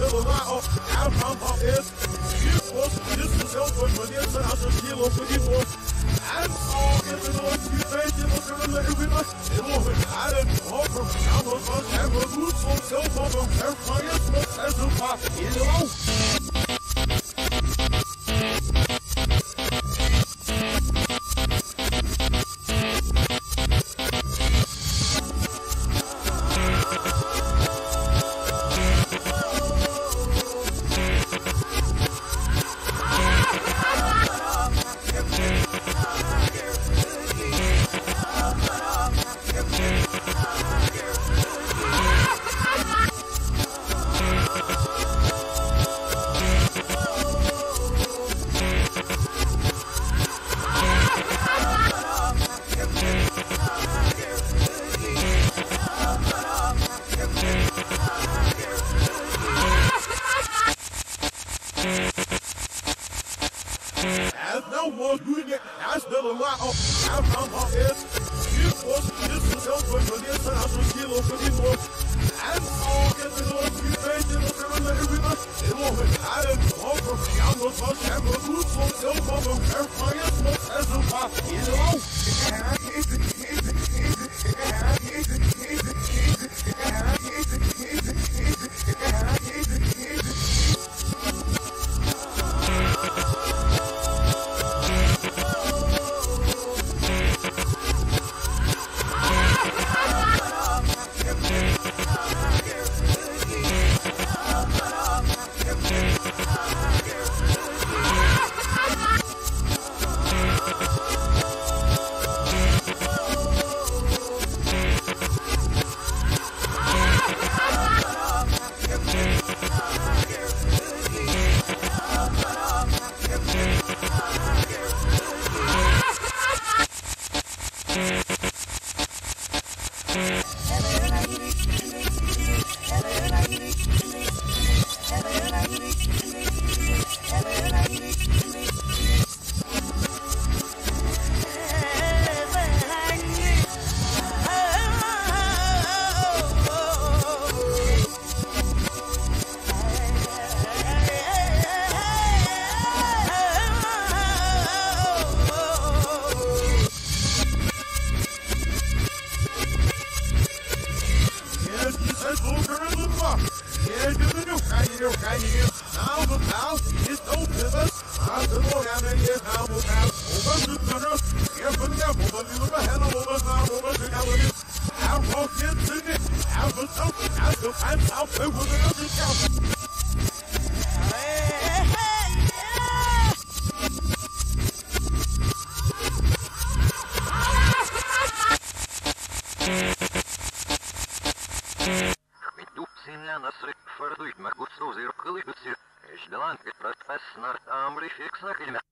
willen laten. En van wat is. Hier was dit zelf voor wanneer ze als een kilo voor die voor. En al in de noord, je weet je wat er liggen willen. In over haren, over, ja, wat was en we moet van zelf op een vervangen, wat en zo vaak in de loop. As no one it, I still a lot of I'm from my head. You was this is help for this and I should kill for this one. And all. Get the Lord you face it was around the river. It was I didn't come from the young was on camera who's so self of them airfire Mm-hmm. Kind of kind of Now the house is no pivot. I the more having it now will have over the gutter. Yeah, but now over the little hell over now over the gallery. Have rockets in it. Have a soap. Have the pants out there with forduit, maar goed zo zeer kullig doet ze. Is de land het protest naar de Amri fix naar